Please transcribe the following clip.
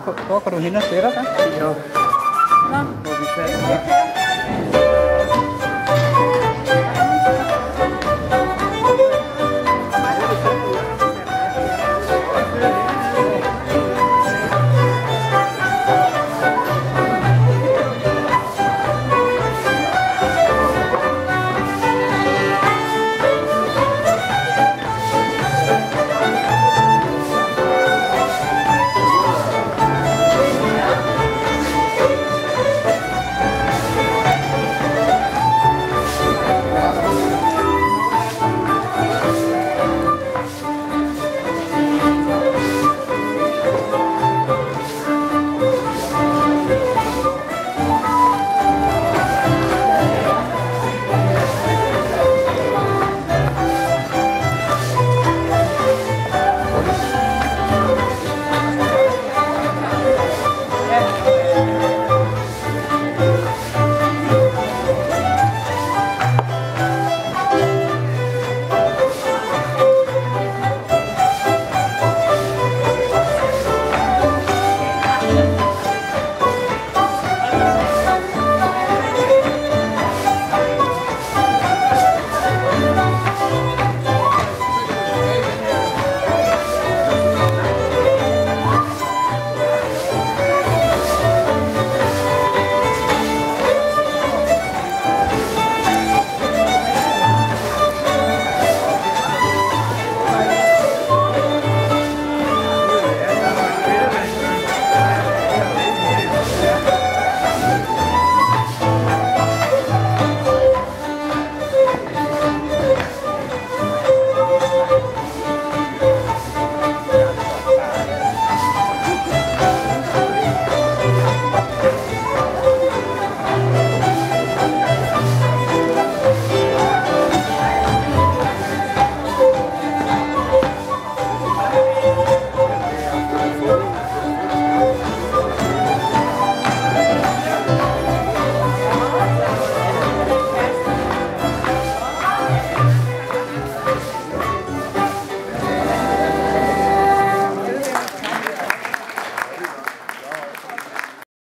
hvor, hvor kan du hen og sætte